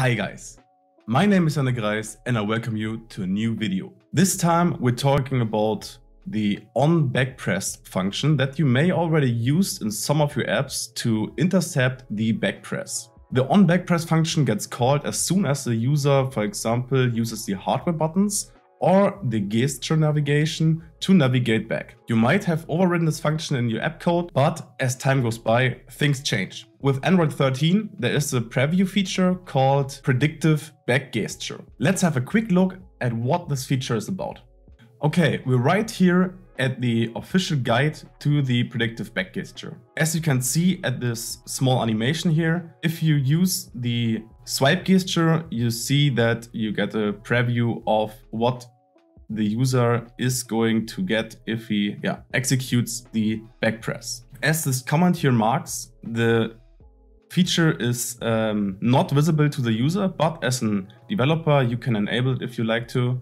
Hi guys, my name is Yanneck Reiß and I welcome you to a new video. This time we're talking about the on backpress function that you may already use in some of your apps to intercept the back press. The on backpress function gets called as soon as the user, for example, uses the hardware buttons or the gesture navigation to navigate back. You might have overridden this function in your app code, but as time goes by, things change. With Android 13, there is a preview feature called predictive back gesture. Let's have a quick look at what this feature is about. Okay, we're right here at the official guide to the predictive back gesture. As you can see at this small animation here, if you use the swipe gesture, you see that you get a preview of what the user is going to get if he yeah, executes the back press. As this comment here marks, the feature is um, not visible to the user, but as a developer, you can enable it if you like to.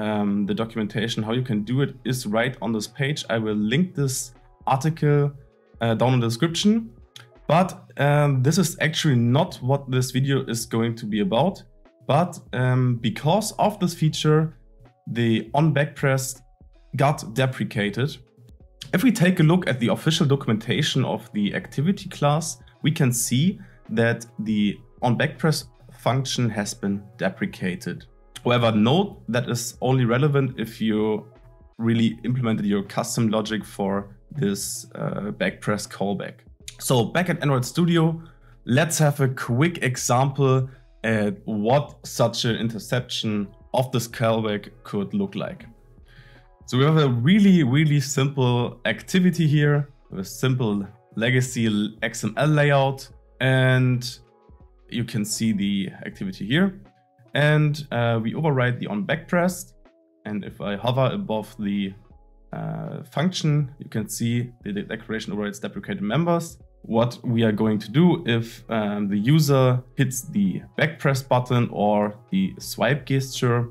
Um, the documentation, how you can do it, is right on this page. I will link this article uh, down in the description. But um, this is actually not what this video is going to be about. But um, because of this feature, the on backpress got deprecated. If we take a look at the official documentation of the activity class, we can see that the on backpress function has been deprecated. However, note that is only relevant if you really implemented your custom logic for this uh, backpress callback. So back at Android Studio, let's have a quick example at what such an interception of this callback could look like. So we have a really, really simple activity here with a simple legacy XML layout and you can see the activity here. And uh, we override the on backpress. And if I hover above the uh, function, you can see the declaration overrides deprecated members what we are going to do if um, the user hits the back press button or the swipe gesture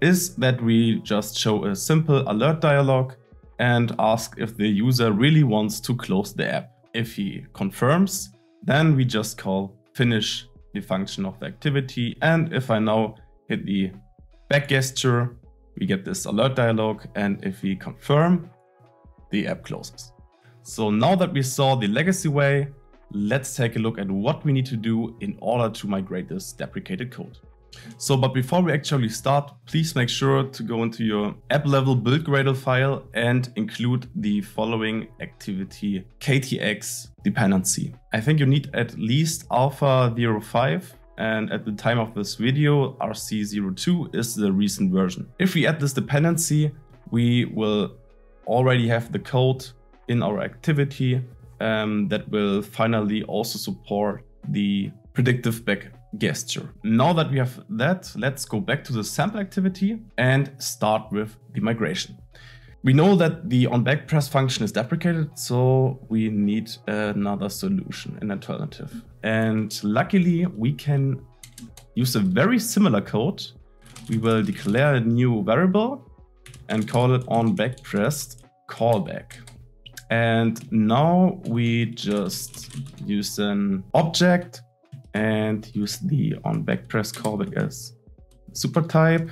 is that we just show a simple alert dialog and ask if the user really wants to close the app. If he confirms, then we just call finish the function of the activity. And if I now hit the back gesture, we get this alert dialog. And if we confirm, the app closes. So now that we saw the legacy way, let's take a look at what we need to do in order to migrate this deprecated code. So, but before we actually start, please make sure to go into your app level build Gradle file and include the following activity KTX dependency. I think you need at least alpha 05 and at the time of this video, RC02 is the recent version. If we add this dependency, we will already have the code in our activity um, that will finally also support the predictive back gesture. Now that we have that, let's go back to the sample activity and start with the migration. We know that the on backpress function is deprecated, so we need another solution, an alternative. And luckily we can use a very similar code. We will declare a new variable and call it on backpress callback. And now we just use an object and use the on backpress callback as super type.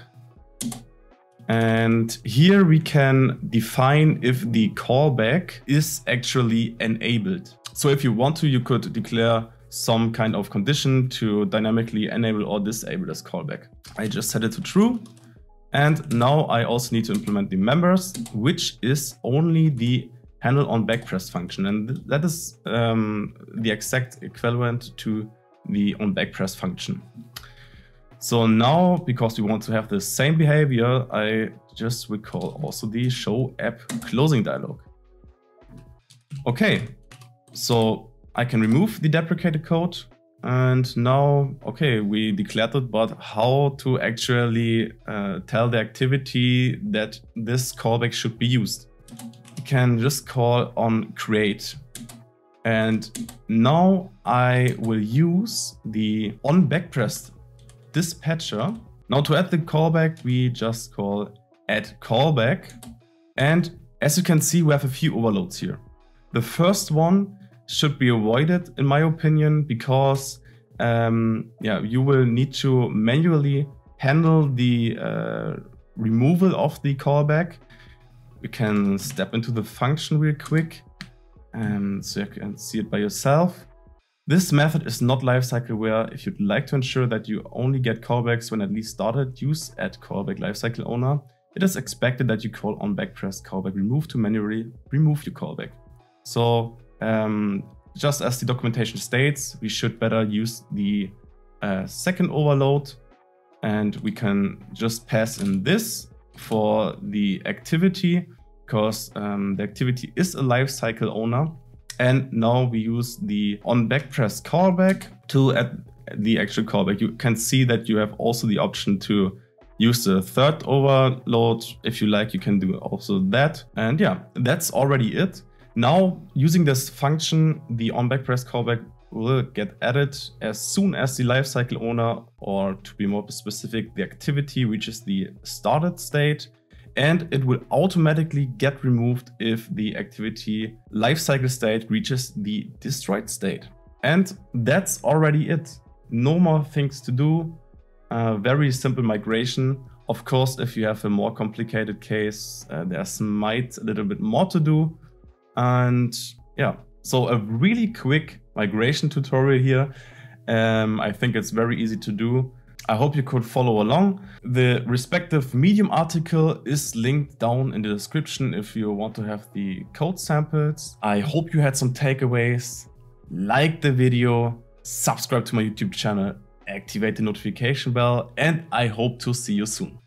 And here we can define if the callback is actually enabled. So if you want to, you could declare some kind of condition to dynamically enable or disable this callback. I just set it to true. And now I also need to implement the members, which is only the handle on backpress function. And that is um, the exact equivalent to the on backpress function. So now, because we want to have the same behavior, I just recall also the show app closing dialog. Okay, so I can remove the deprecated code. And now, okay, we declared it, but how to actually uh, tell the activity that this callback should be used You can just call on create. And now I will use the on backpress dispatcher. Now to add the callback, we just call add callback. And as you can see, we have a few overloads here. The first one should be avoided in my opinion, because um, yeah, you will need to manually handle the uh, removal of the callback. We can step into the function real quick um, so you can see it by yourself. This method is not lifecycle aware. If you'd like to ensure that you only get callbacks when at least started, use add callback lifecycle owner. It is expected that you call on backpress callback remove to manually remove your callback. So um, just as the documentation states, we should better use the uh, second overload and we can just pass in this for the activity because um, the activity is a lifecycle owner. And now we use the on backpress callback to add the actual callback. You can see that you have also the option to use the third overload. If you like, you can do also that. And yeah, that's already it. Now, using this function, the on backpress callback will get added as soon as the lifecycle owner, or to be more specific, the activity reaches the started state. And it will automatically get removed if the activity lifecycle state reaches the destroyed state. And that's already it. No more things to do. Very simple migration. Of course, if you have a more complicated case, uh, there's might a little bit more to do. And yeah, so a really quick migration tutorial here. Um, I think it's very easy to do. I hope you could follow along. The respective Medium article is linked down in the description if you want to have the code samples. I hope you had some takeaways. Like the video, subscribe to my YouTube channel, activate the notification bell, and I hope to see you soon.